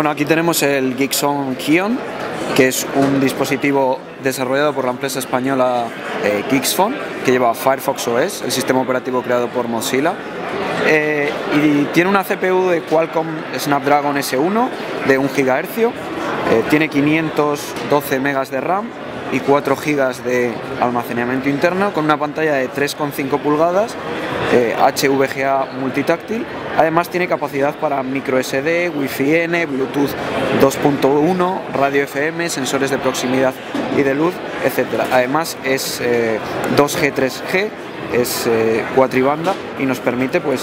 Bueno, aquí tenemos el Geekson Kion, que es un dispositivo desarrollado por la empresa española eh, que lleva Firefox OS, el sistema operativo creado por Mozilla. Eh, y tiene una CPU de Qualcomm Snapdragon S1 de 1 GHz, eh, tiene 512 MB de RAM y 4 GB de almacenamiento interno con una pantalla de 3,5 pulgadas, HVGA multitáctil. Además tiene capacidad para micro SD, Wi-Fi N, Bluetooth 2.1, radio FM, sensores de proximidad y de luz, etc. Además es 2G, eh, 3G es eh, cuatribanda y nos permite pues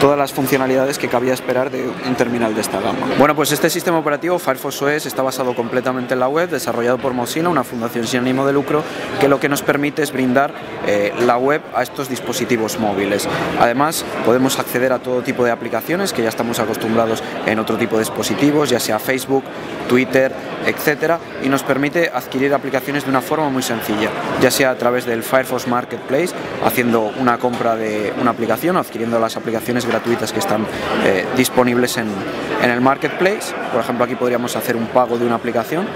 todas las funcionalidades que cabía esperar de un terminal de esta gama. Bueno, pues este sistema operativo Firefox OS está basado completamente en la web, desarrollado por Mozilla, una fundación sin ánimo de lucro, que lo que nos permite es brindar eh, la web a estos dispositivos móviles. Además, podemos acceder a todo tipo de aplicaciones que ya estamos acostumbrados en otro tipo de dispositivos, ya sea Facebook, Twitter, etcétera, y nos permite adquirir aplicaciones de una forma muy sencilla, ya sea a través del Firefox Marketplace, haciendo una compra de una aplicación o adquiriendo las aplicaciones gratuitas que están eh, disponibles en, en el Marketplace. Por ejemplo, aquí podríamos hacer un pago de una aplicación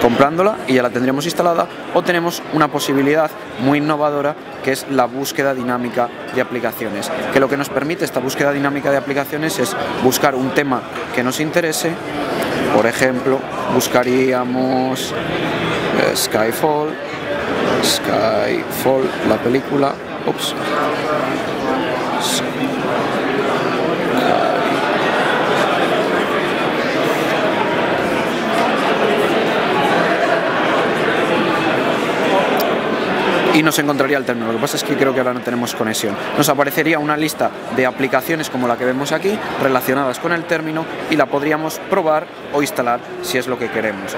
comprándola y ya la tendríamos instalada o tenemos una posibilidad muy innovadora que es la búsqueda dinámica de aplicaciones que lo que nos permite esta búsqueda dinámica de aplicaciones es buscar un tema que nos interese por ejemplo, buscaríamos eh, Skyfall, Skyfall, la película, ups, y nos encontraría el término. Lo que pasa es que creo que ahora no tenemos conexión. Nos aparecería una lista de aplicaciones como la que vemos aquí relacionadas con el término y la podríamos probar o instalar si es lo que queremos.